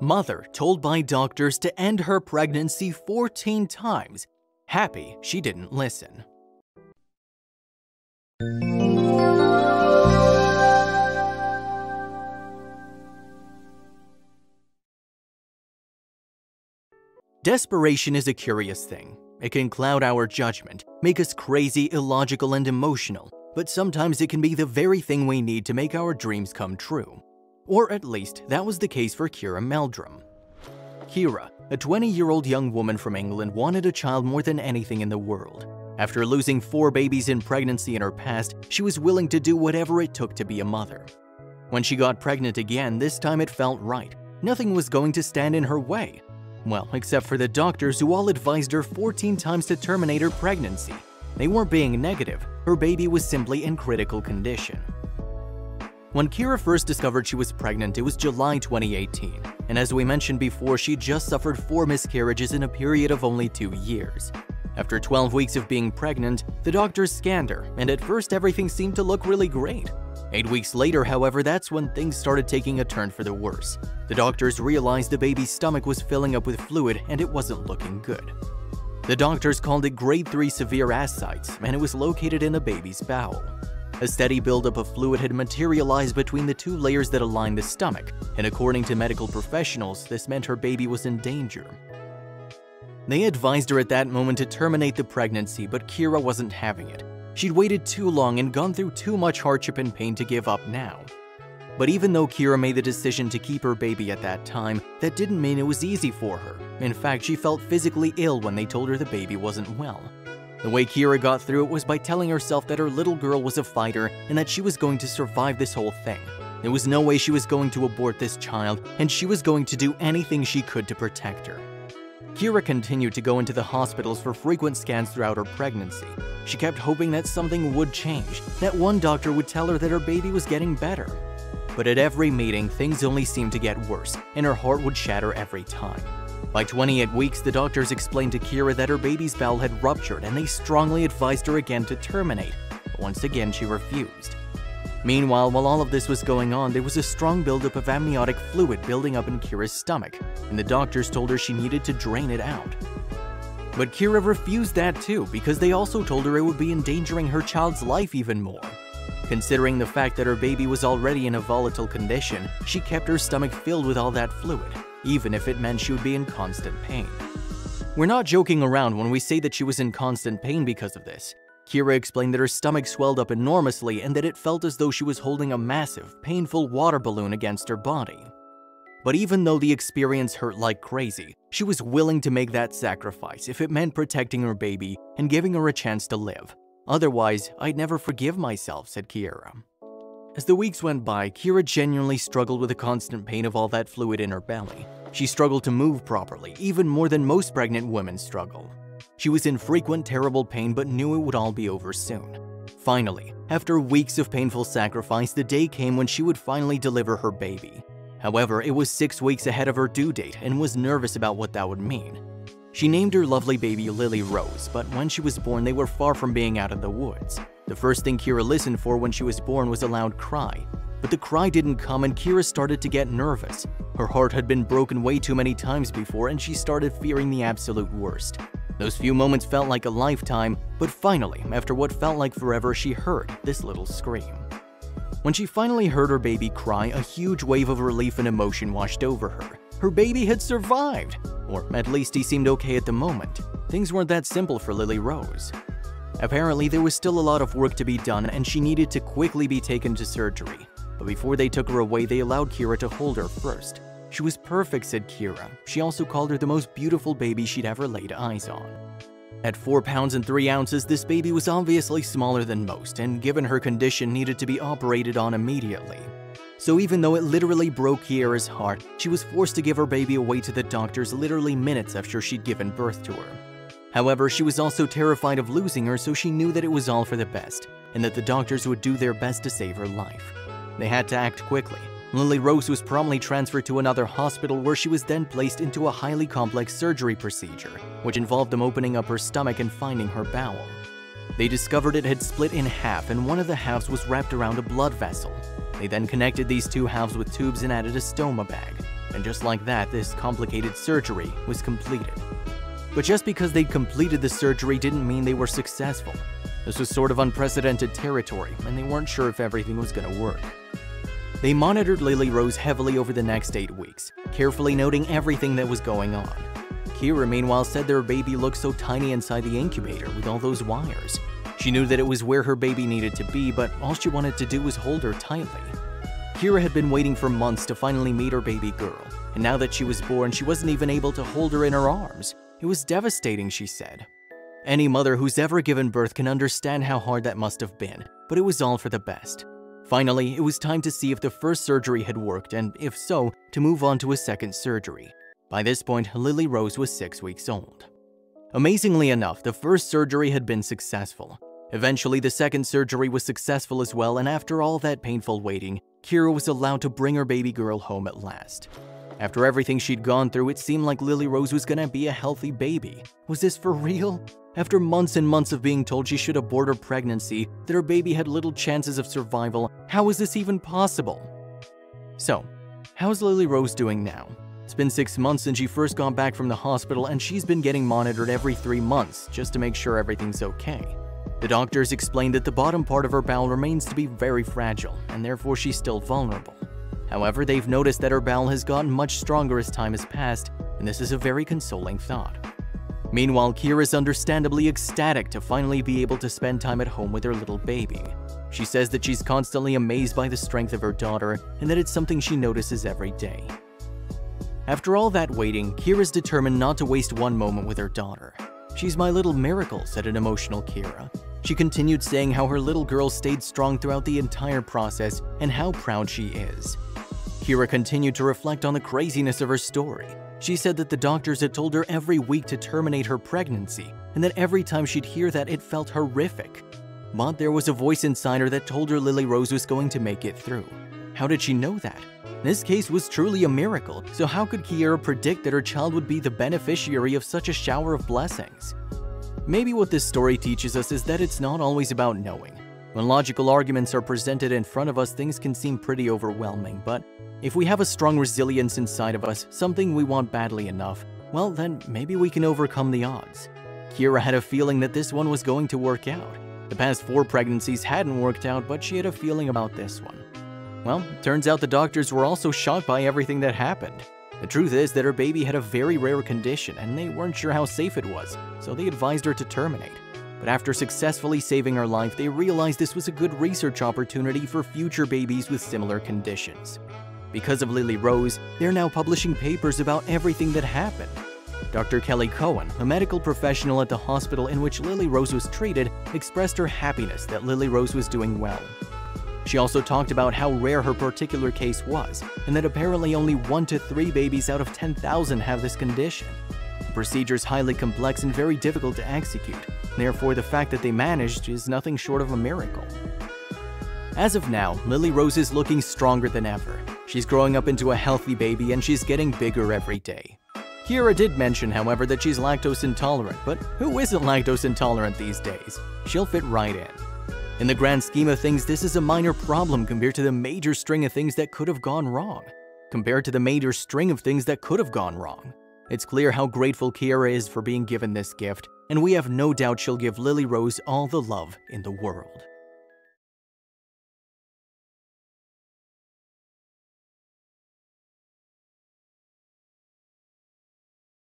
Mother told by doctors to end her pregnancy 14 times. Happy she didn't listen. Desperation is a curious thing. It can cloud our judgment, make us crazy, illogical, and emotional, but sometimes it can be the very thing we need to make our dreams come true. Or at least, that was the case for Kiera Meldrum. Kiera, a 20-year-old young woman from England wanted a child more than anything in the world. After losing four babies in pregnancy in her past, she was willing to do whatever it took to be a mother. When she got pregnant again, this time it felt right. Nothing was going to stand in her way. Well, except for the doctors who all advised her 14 times to terminate her pregnancy. They weren't being negative, her baby was simply in critical condition. When Kiera first discovered she was pregnant, it was July 2018, and as we mentioned before, she just suffered four miscarriages in a period of only two years. After 12 weeks of being pregnant, the doctors scanned her, and at first everything seemed to look really great. Eight weeks later, however, that's when things started taking a turn for the worse. The doctors realized the baby's stomach was filling up with fluid and it wasn't looking good. The doctors called it grade 3 severe ascites, and it was located in the baby's bowel. A steady buildup of fluid had materialized between the two layers that align the stomach, and according to medical professionals, this meant her baby was in danger. They advised her at that moment to terminate the pregnancy, but Kiera wasn't having it. She'd waited too long and gone through too much hardship and pain to give up now. But even though Kiera made the decision to keep her baby at that time, that didn't mean it was easy for her. In fact, she felt physically ill when they told her the baby wasn't well. The way Kiera got through it was by telling herself that her little girl was a fighter and that she was going to survive this whole thing. There was no way she was going to abort this child, and she was going to do anything she could to protect her. Kiera continued to go into the hospitals for frequent scans throughout her pregnancy. She kept hoping that something would change, that one doctor would tell her that her baby was getting better. But at every meeting, things only seemed to get worse, and her heart would shatter every time. By 28 weeks, the doctors explained to Kiera that her baby's bowel had ruptured and they strongly advised her again to terminate, but once again she refused. Meanwhile, while all of this was going on, there was a strong buildup of amniotic fluid building up in Kiera's stomach, and the doctors told her she needed to drain it out. But Kiera refused that too, because they also told her it would be endangering her child's life even more. Considering the fact that her baby was already in a volatile condition, she kept her stomach filled with all that fluid, even if it meant she would be in constant pain. We're not joking around when we say that she was in constant pain because of this. Kiera explained that her stomach swelled up enormously and that it felt as though she was holding a massive, painful water balloon against her body. But even though the experience hurt like crazy, she was willing to make that sacrifice if it meant protecting her baby and giving her a chance to live. Otherwise, I'd never forgive myself, said Kiera. As the weeks went by, Kiera genuinely struggled with the constant pain of all that fluid in her belly. She struggled to move properly, even more than most pregnant women struggle. She was in frequent terrible pain but knew it would all be over soon. Finally, after weeks of painful sacrifice, the day came when she would finally deliver her baby. However, it was six weeks ahead of her due date and was nervous about what that would mean. She named her lovely baby Lily Rose, but when she was born, they were far from being out of the woods. The first thing Kiera listened for when she was born was a loud cry. But the cry didn't come and Kiera started to get nervous. Her heart had been broken way too many times before and she started fearing the absolute worst. Those few moments felt like a lifetime, but finally, after what felt like forever, she heard this little scream. When she finally heard her baby cry, a huge wave of relief and emotion washed over her. Her baby had survived! Or at least he seemed okay at the moment. Things weren't that simple for Lily Rose. Apparently, there was still a lot of work to be done and she needed to quickly be taken to surgery. But before they took her away, they allowed Kiera to hold her first. She was perfect, said Kiera. She also called her the most beautiful baby she'd ever laid eyes on. At 4 pounds and 3 ounces, this baby was obviously smaller than most, and given her condition, needed to be operated on immediately. So even though it literally broke Kiera's heart, she was forced to give her baby away to the doctors literally minutes after she'd given birth to her. However, she was also terrified of losing her, so she knew that it was all for the best, and that the doctors would do their best to save her life. They had to act quickly. Lily Rose was promptly transferred to another hospital where she was then placed into a highly complex surgery procedure, which involved them opening up her stomach and finding her bowel. They discovered it had split in half and one of the halves was wrapped around a blood vessel. They then connected these two halves with tubes and added a stoma bag. and just like that, this complicated surgery was completed. But just because they'd completed the surgery didn't mean they were successful. This was sort of unprecedented territory, and they weren't sure if everything was gonna work. They monitored Lily Rose heavily over the next eight weeks, carefully noting everything that was going on. Kiera, meanwhile, said their baby looked so tiny inside the incubator with all those wires. She knew that it was where her baby needed to be, but all she wanted to do was hold her tightly. Kiera had been waiting for months to finally meet her baby girl, and now that she was born, she wasn't even able to hold her in her arms. It was devastating, she said. Any mother who's ever given birth can understand how hard that must have been, but it was all for the best. Finally, it was time to see if the first surgery had worked, and if so, to move on to a second surgery. By this point, Lily Rose was six weeks old. Amazingly enough, the first surgery had been successful. Eventually, the second surgery was successful as well, and after all that painful waiting, Kiera was allowed to bring her baby girl home at last. After everything she'd gone through, it seemed like Lily Rose was gonna be a healthy baby. Was this for real? After months and months of being told she should abort her pregnancy, that her baby had little chances of survival, how was this even possible? So, how's Lily Rose doing now? It's been six months since she first got back from the hospital and she's been getting monitored every three months just to make sure everything's okay. The doctors explained that the bottom part of her bowel remains to be very fragile and therefore she's still vulnerable. However, they've noticed that her bowel has gotten much stronger as time has passed, and this is a very consoling thought. Meanwhile, Kiera is understandably ecstatic to finally be able to spend time at home with her little baby. She says that she's constantly amazed by the strength of her daughter and that it's something she notices every day. After all that waiting, Kiera's determined not to waste one moment with her daughter. She's my little miracle, said an emotional Kiera. She continued saying how her little girl stayed strong throughout the entire process and how proud she is. Kiera continued to reflect on the craziness of her story. She said that the doctors had told her every week to terminate her pregnancy, and that every time she'd hear that, it felt horrific. But there was a voice inside her that told her Lily Rose was going to make it through. How did she know that? This case was truly a miracle, so how could Kiera predict that her child would be the beneficiary of such a shower of blessings? Maybe what this story teaches us is that it's not always about knowing. When logical arguments are presented in front of us, things can seem pretty overwhelming, but if we have a strong resilience inside of us, something we want badly enough, well then maybe we can overcome the odds. Kiera had a feeling that this one was going to work out. The past four pregnancies hadn't worked out, but she had a feeling about this one. Well, turns out the doctors were also shocked by everything that happened. The truth is that her baby had a very rare condition and they weren't sure how safe it was, so they advised her to terminate. But after successfully saving her life, they realized this was a good research opportunity for future babies with similar conditions. Because of Lily Rose, they're now publishing papers about everything that happened. Dr. Kelly Cohen, a medical professional at the hospital in which Lily Rose was treated, expressed her happiness that Lily Rose was doing well. She also talked about how rare her particular case was, and that apparently only 1 to 3 babies out of 10,000 have this condition. The procedure is highly complex and very difficult to execute, therefore the fact that they managed is nothing short of a miracle. As of now, Lily Rose is looking stronger than ever. She's growing up into a healthy baby and she's getting bigger every day. Kiera did mention, however, that she's lactose intolerant, but who isn't lactose intolerant these days? She'll fit right in. In the grand scheme of things, this is a minor problem compared to the major string of things that could have gone wrong. Compared to the major string of things that could have gone wrong. It's clear how grateful Kiera is for being given this gift, and we have no doubt she'll give Lily Rose all the love in the world.